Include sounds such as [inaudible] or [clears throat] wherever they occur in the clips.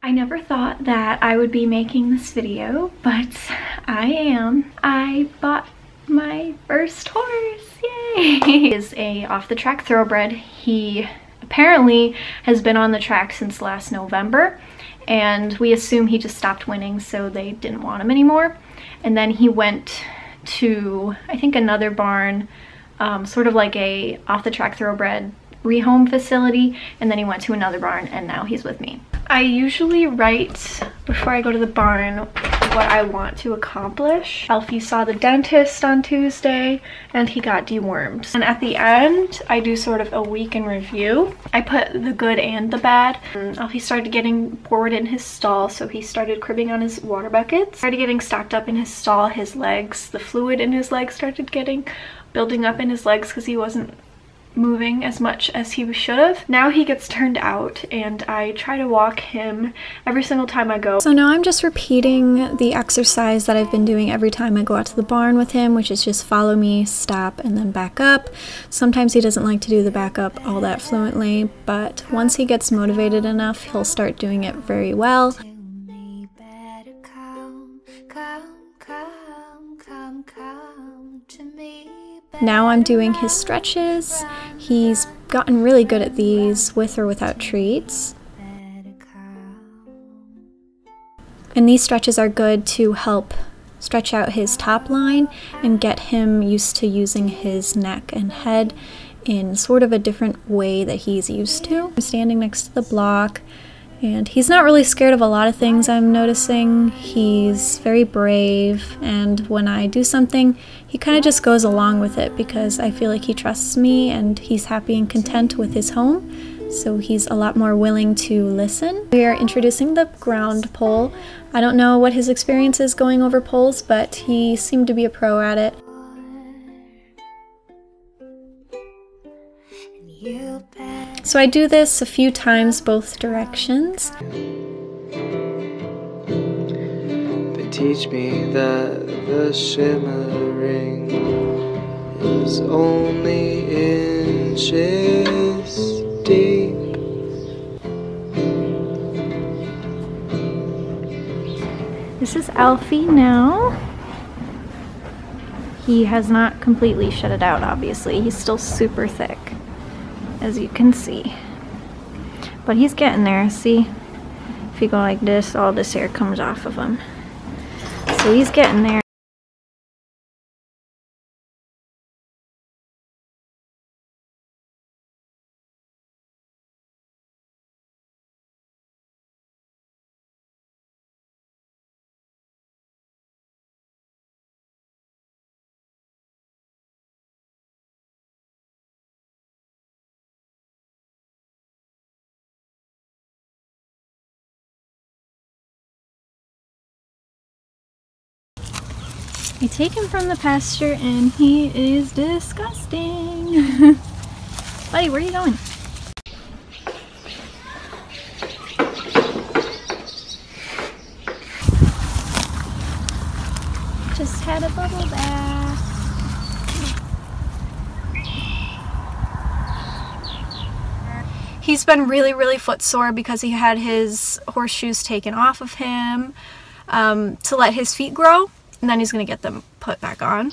I never thought that I would be making this video, but I am. I bought my first horse, yay! he is a off-the-track thoroughbred. He apparently has been on the track since last November, and we assume he just stopped winning, so they didn't want him anymore. And then he went to, I think, another barn, um, sort of like a off-the-track thoroughbred rehome facility, and then he went to another barn, and now he's with me. I usually write before I go to the barn what I want to accomplish. Alfie saw the dentist on Tuesday and he got dewormed. And at the end, I do sort of a week in review. I put the good and the bad. Um, Alfie started getting bored in his stall, so he started cribbing on his water buckets. Started getting stocked up in his stall, his legs, the fluid in his legs started getting building up in his legs because he wasn't moving as much as he should have. Now he gets turned out and I try to walk him every single time I go. So now I'm just repeating the exercise that I've been doing every time I go out to the barn with him, which is just follow me, stop, and then back up. Sometimes he doesn't like to do the back up all that fluently, but once he gets motivated enough, he'll start doing it very well. Now I'm doing his stretches. He's gotten really good at these with or without treats. And these stretches are good to help stretch out his top line and get him used to using his neck and head in sort of a different way that he's used to. I'm standing next to the block and he's not really scared of a lot of things I'm noticing. He's very brave, and when I do something, he kind of just goes along with it because I feel like he trusts me and he's happy and content with his home. So he's a lot more willing to listen. We are introducing the ground pole. I don't know what his experience is going over poles, but he seemed to be a pro at it. So I do this a few times both directions. They teach me that the shimmering is only inches deep. This is Alfie now. He has not completely shut it out, obviously. He's still super thick as you can see. But he's getting there, see? If you go like this, all this hair comes off of him. So he's getting there. I take him from the pasture and he is disgusting. [laughs] Buddy, where are you going? Just had a bubble bath. He's been really, really footsore because he had his horseshoes taken off of him um, to let his feet grow and then he's to get them put back on.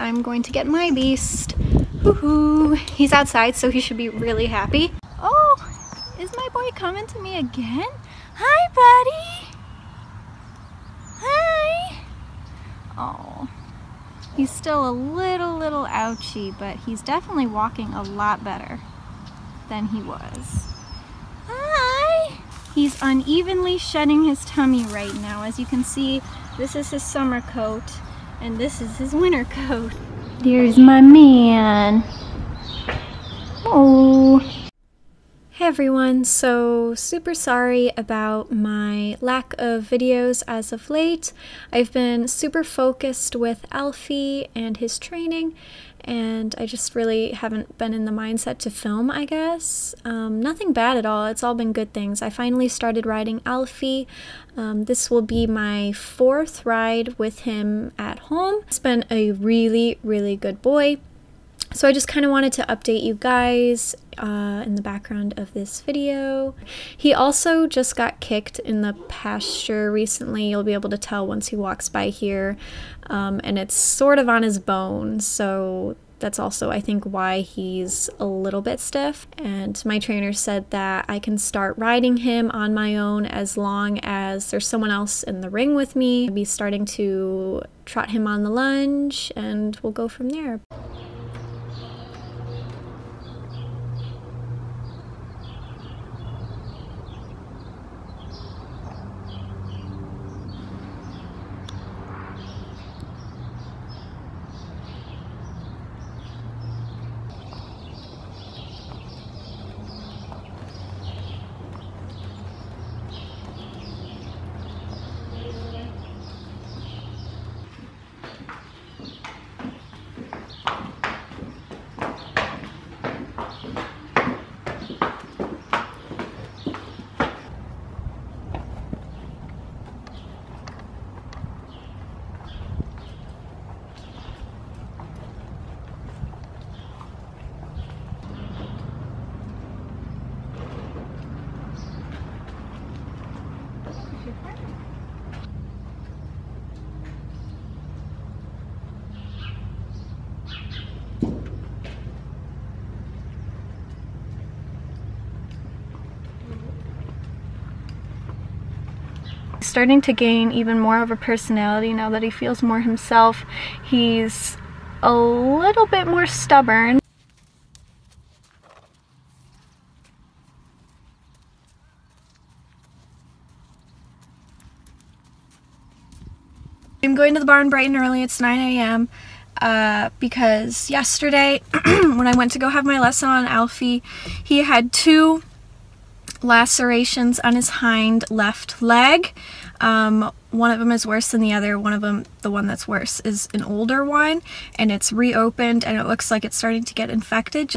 I'm going to get my beast. He's outside, so he should be really happy. Oh, is my boy coming to me again? Hi, buddy! Hi! Oh, he's still a little, little ouchy, but he's definitely walking a lot better than he was. Hi! He's unevenly shedding his tummy right now. As you can see, this is his summer coat and this is his winter coat. There's my man. Oh. everyone, so super sorry about my lack of videos as of late. I've been super focused with Alfie and his training, and I just really haven't been in the mindset to film, I guess. Um, nothing bad at all, it's all been good things. I finally started riding Alfie. Um, this will be my fourth ride with him at home. He's been a really, really good boy. So I just kind of wanted to update you guys uh, in the background of this video. He also just got kicked in the pasture recently. You'll be able to tell once he walks by here. Um, and it's sort of on his bone, so that's also, I think, why he's a little bit stiff. And my trainer said that I can start riding him on my own as long as there's someone else in the ring with me. I'll be starting to trot him on the lunge, and we'll go from there. Starting to gain even more of a personality now that he feels more himself. He's a little bit more stubborn. I'm going to the barn bright and early. It's 9 a.m. Uh, because yesterday [clears throat] when I went to go have my lesson on Alfie, he had two lacerations on his hind left leg. Um, one of them is worse than the other. One of them, the one that's worse, is an older one, and it's reopened, and it looks like it's starting to get infected.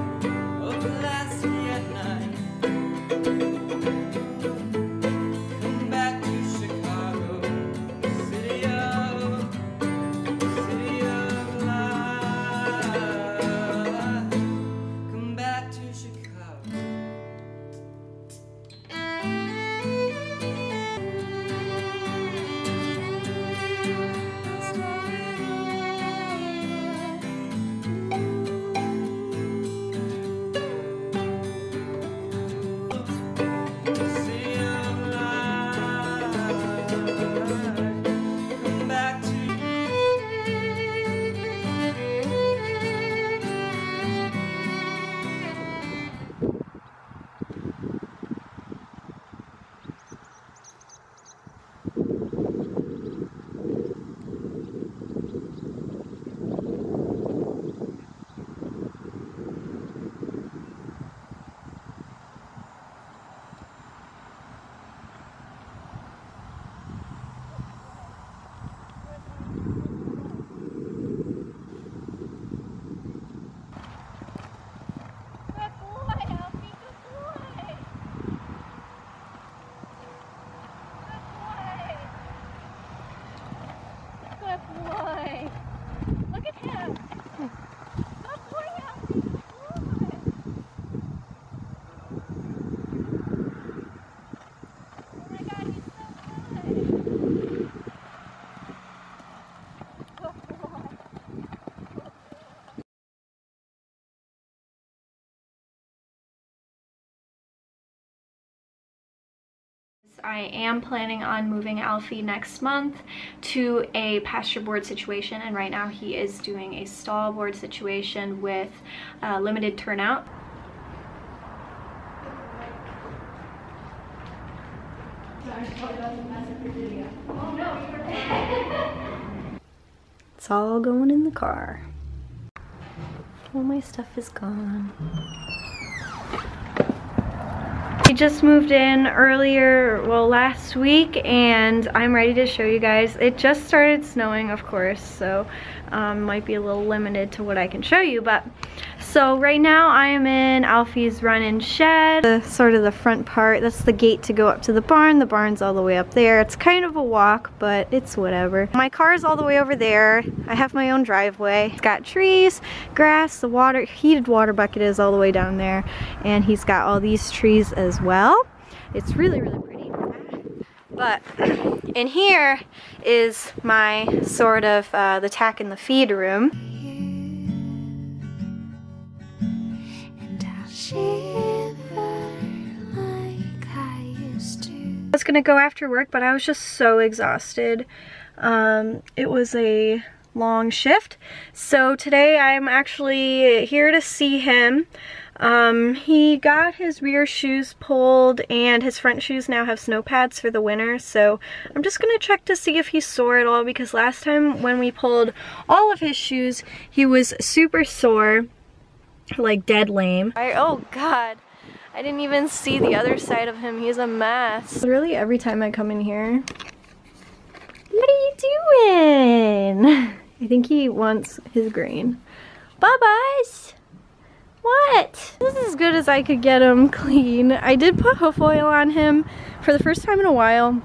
I am planning on moving Alfie next month to a pasture board situation and right now he is doing a stall board situation with uh, limited turnout. [laughs] It's all going in the car. All my stuff is gone. We just moved in earlier, well last week, and I'm ready to show you guys. It just started snowing, of course, so um, might be a little limited to what I can show you, but so right now I am in Alfie's run-in shed, the, sort of the front part. That's the gate to go up to the barn. The barn's all the way up there. It's kind of a walk, but it's whatever. My car is all the way over there. I have my own driveway. It's got trees, grass, the water, heated water bucket is all the way down there, and he's got all these trees as well. It's really, really pretty. But [clears throat] in here is my sort of uh, the tack and the feed room. I was gonna go after work, but I was just so exhausted. Um, it was a long shift. So today I'm actually here to see him. Um, he got his rear shoes pulled and his front shoes now have snow pads for the winter. So I'm just gonna check to see if he's sore at all because last time when we pulled all of his shoes, he was super sore, like dead lame. I, oh God. I didn't even see the other side of him. He's a mess. Literally every time I come in here, what are you doing? I think he wants his grain. Bubba's! What? This is as good as I could get him [laughs] clean. I did put hoof oil on him for the first time in a while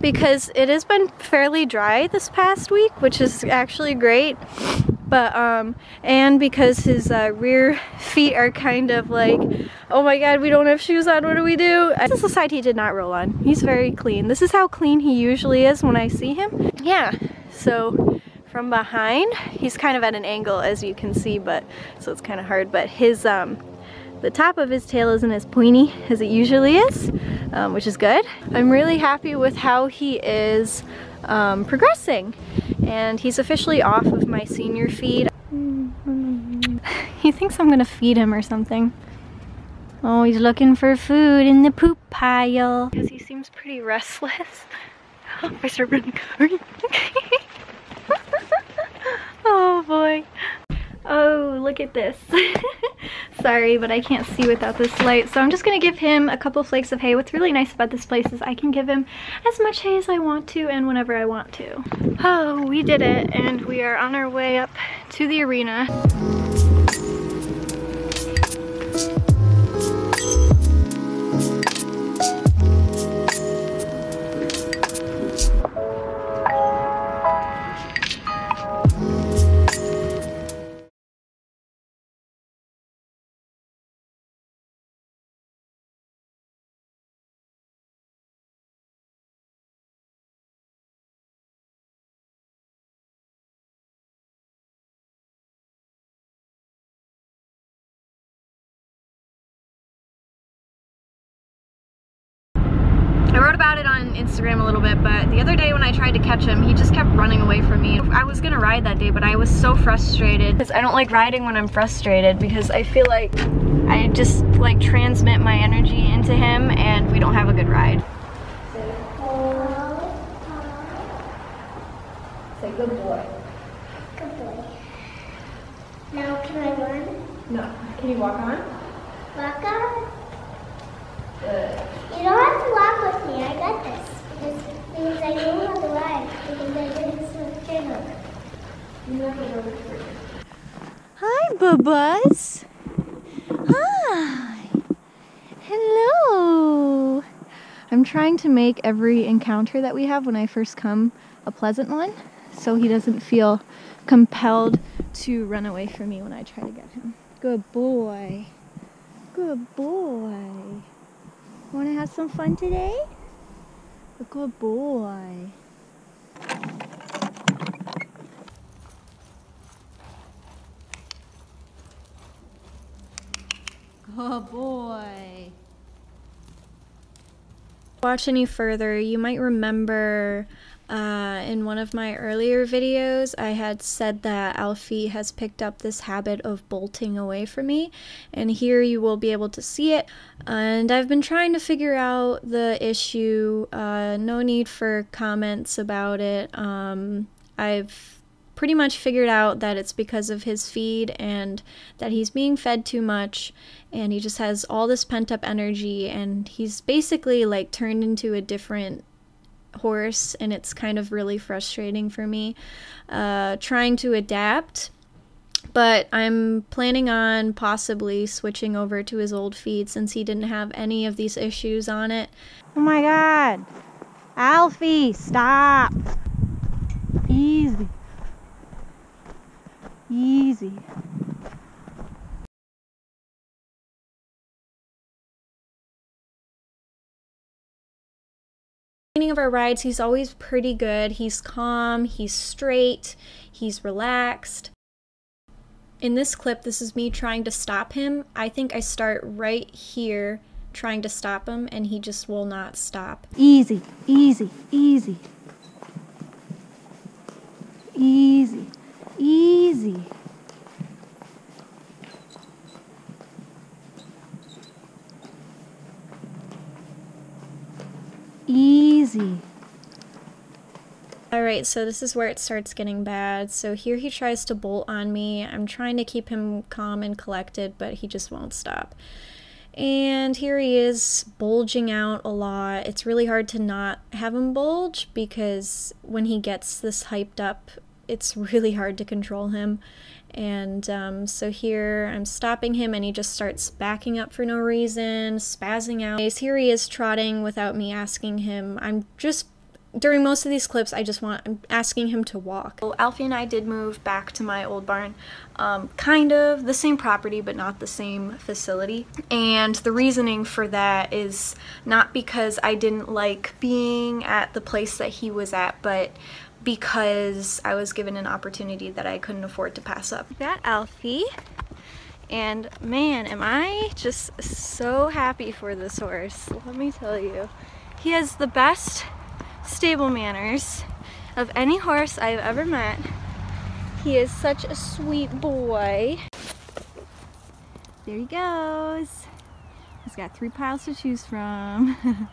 because it has been fairly dry this past week, which is actually great but um and because his uh, rear feet are kind of like oh my god we don't have shoes on. What do we do? This is the side he did not roll on. He's very clean. This is how clean he usually is when I see him. Yeah. So from behind he's kind of at an angle as you can see but so it's kind of hard but his um the top of his tail isn't as pointy as it usually is um, which is good. I'm really happy with how he is um, progressing and he's officially off of my senior feed. [laughs] he thinks I'm gonna feed him or something. Oh, he's looking for food in the poop pile. [laughs] Because he seems pretty restless. [laughs] Start running. [laughs] oh boy. Oh, look at this. Sorry, but I can't see without this light. So I'm just gonna give him a couple flakes of hay. What's really nice about this place is I can give him as much hay as I want to and whenever I want to. Oh, we did it and we are on our way up to the arena. On Instagram a little bit, but the other day when I tried to catch him, he just kept running away from me. I was gonna ride that day, but I was so frustrated because I don't like riding when I'm frustrated because I feel like I just like transmit my energy into him and we don't have a good ride. Say good boy. Good boy. Now can I run? No. Can you walk on? Walk on? You don't have to walk with me. I got this. Because, because I know how to ride. Because I did this with channel. Hi, Bubba's. Hi. Hello. I'm trying to make every encounter that we have when I first come a pleasant one so he doesn't feel compelled to run away from me when I try to get him. Good boy. Good boy. Want to have some fun today? A good boy. Good boy. Watch any further, you might remember uh, in one of my earlier videos, I had said that Alfie has picked up this habit of bolting away from me, and here you will be able to see it. And I've been trying to figure out the issue. Uh, no need for comments about it. Um, I've pretty much figured out that it's because of his feed and that he's being fed too much and he just has all this pent up energy and he's basically like turned into a different horse and it's kind of really frustrating for me uh, trying to adapt but I'm planning on possibly switching over to his old feed since he didn't have any of these issues on it. Oh my god. Alfie, stop. Easy. Easy. Beginning of our rides, he's always pretty good. He's calm, he's straight, he's relaxed. In this clip, this is me trying to stop him. I think I start right here trying to stop him and he just will not stop. Easy, easy, easy. Easy, easy. Easy. Alright, so this is where it starts getting bad. So here he tries to bolt on me. I'm trying to keep him calm and collected, but he just won't stop. And here he is bulging out a lot. It's really hard to not have him bulge because when he gets this hyped up, it's [laughs] really hard to control him. And um, so here I'm stopping him and he just starts backing up for no reason, spazzing out. Here he is trotting without me asking him. I'm just during most of these clips, I just want, I'm asking him to walk. Well, Alfie and I did move back to my old barn, um, kind of the same property, but not the same facility. And the reasoning for that is not because I didn't like being at the place that he was at, but because I was given an opportunity that I couldn't afford to pass up. That Alfie. And man, am I just so happy for this horse. Let me tell you. He has the best stable manners of any horse I've ever met. He is such a sweet boy. There he goes. He's got three piles to choose from. [laughs]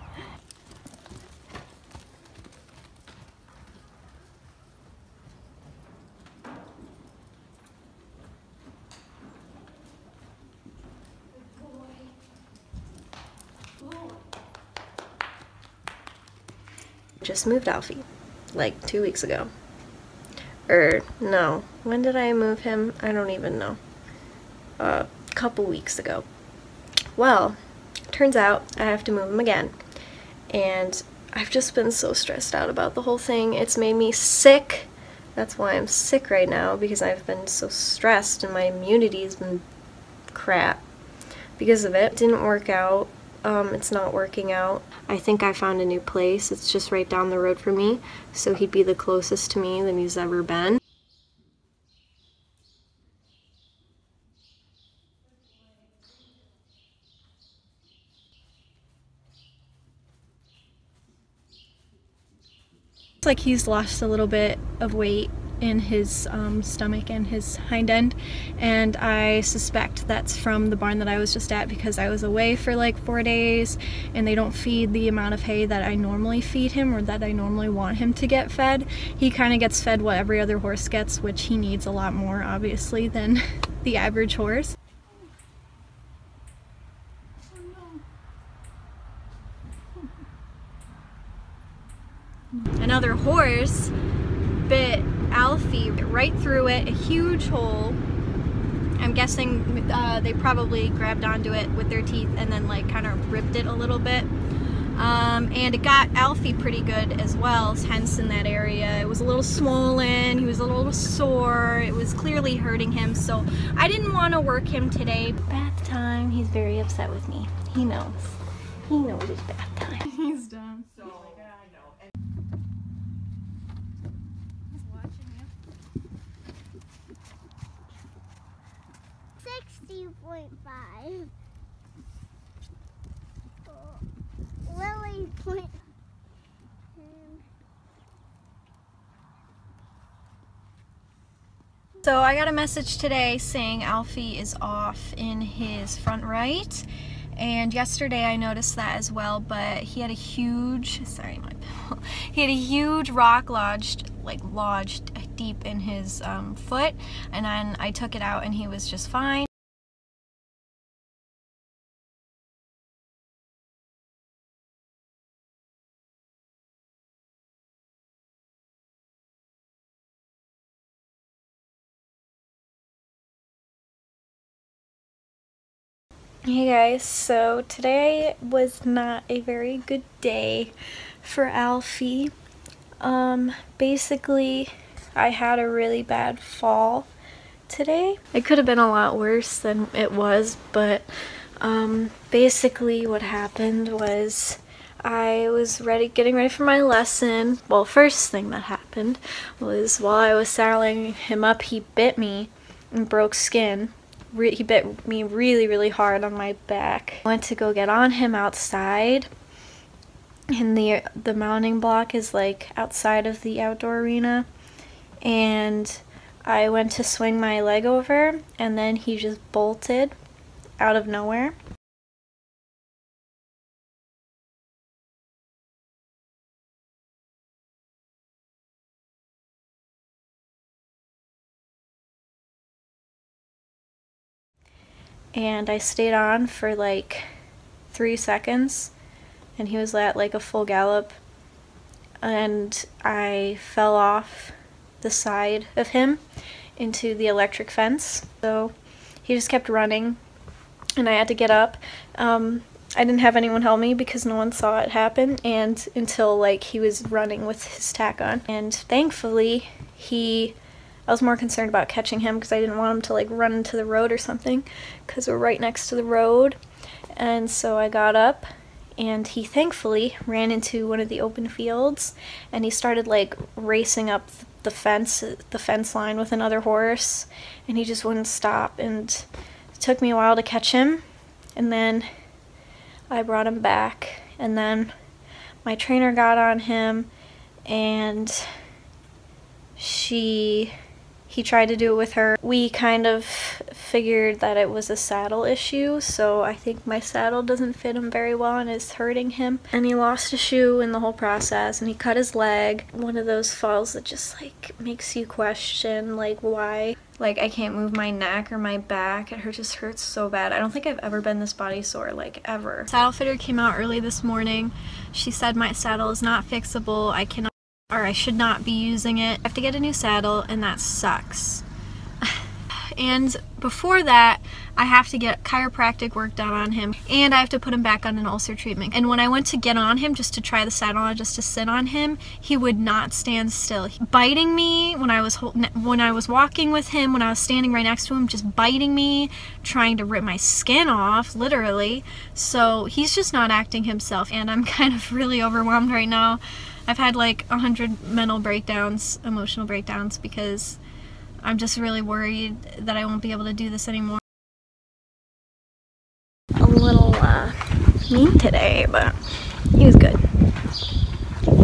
just moved Alfie like two weeks ago. Or no, when did I move him? I don't even know. A uh, couple weeks ago. Well, turns out I have to move him again. And I've just been so stressed out about the whole thing. It's made me sick. That's why I'm sick right now because I've been so stressed and my immunity's been crap because of it didn't work out um, it's not working out. I think I found a new place. It's just right down the road from me, so he'd be the closest to me than he's ever been. It's like he's lost a little bit of weight in his um, stomach and his hind end and I suspect that's from the barn that I was just at because I was away for like four days and they don't feed the amount of hay that I normally feed him or that I normally want him to get fed. He kind of gets fed what every other horse gets which he needs a lot more obviously than [laughs] the average horse. Another horse Alfie right through it, a huge hole. I'm guessing uh, they probably grabbed onto it with their teeth and then like kind of ripped it a little bit. Um, and it got Alfie pretty good as well, hence in that area. It was a little swollen, he was a little sore, it was clearly hurting him, so I didn't want to work him today. Bath time, he's very upset with me. He knows. He knows it's bath time. [laughs] he's done. So 60.5. Lily point. So I got a message today saying Alfie is off in his front right And yesterday I noticed that as well, but he had a huge, sorry, my [laughs] he had a huge rock lodged, like lodged deep in his um, foot, and then I took it out and he was just fine. Hey guys, so today was not a very good day for Alfie. Um, basically, I had a really bad fall today. It could have been a lot worse than it was, but um, basically what happened was I was ready, getting ready for my lesson. Well, first thing that happened was while I was saddling him up, he bit me and broke skin he bit me really, really hard on my back. I went to go get on him outside, and the the mounting block is like outside of the outdoor arena, and I went to swing my leg over, and then he just bolted out of nowhere. And I stayed on for like three seconds and he was at like a full gallop and I fell off the side of him into the electric fence. So he just kept running and I had to get up. Um, I didn't have anyone help me because no one saw it happen and until like he was running with his tack on. And thankfully he I was more concerned about catching him because I didn't want him to like run into the road or something because we're right next to the road. And so I got up and he thankfully ran into one of the open fields and he started like racing up the fence the fence line with another horse and he just wouldn't stop and it took me a while to catch him and then I brought him back and then my trainer got on him and she he tried to do it with her. We kind of figured that it was a saddle issue, so I think my saddle doesn't fit him very well and is hurting him. And he lost a shoe in the whole process and he cut his leg. One of those falls that just like makes you question like why. Like I can't move my neck or my back. It just hurts so bad. I don't think I've ever been this body sore like ever. Saddle fitter came out early this morning. She said my saddle is not fixable. I cannot or I should not be using it. I have to get a new saddle and that sucks. [sighs] and before that, I have to get chiropractic work done on him and I have to put him back on an ulcer treatment. And when I went to get on him just to try the saddle on, just to sit on him, he would not stand still. He, Biting me when I was when I was walking with him, when I was standing right next to him, just biting me, trying to rip my skin off, literally. So he's just not acting himself and I'm [laughs] kind of really overwhelmed right now. I've had like a hundred mental breakdowns, emotional breakdowns because I'm just really worried that I won't be able to do this anymore. A little uh, mean today, but he was good.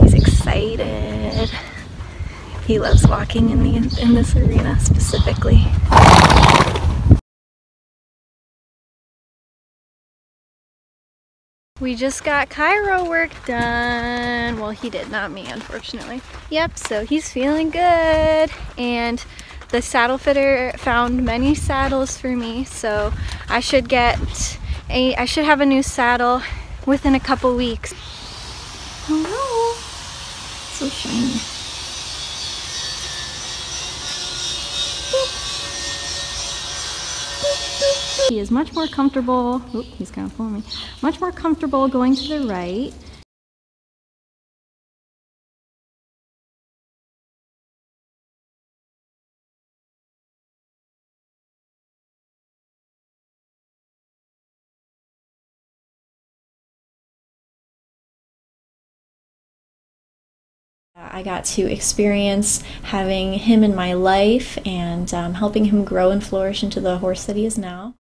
He's excited. He loves walking in the in this arena specifically. We just got chiro work done. Well, he did, not me, unfortunately. Yep, so he's feeling good. And the saddle fitter found many saddles for me, so I should get a, I should have a new saddle within a couple weeks. Oh no, so shiny. He is much more comfortable, oop, he's kind of pulling me, much more comfortable going to the right. I got to experience having him in my life and um, helping him grow and flourish into the horse that he is now.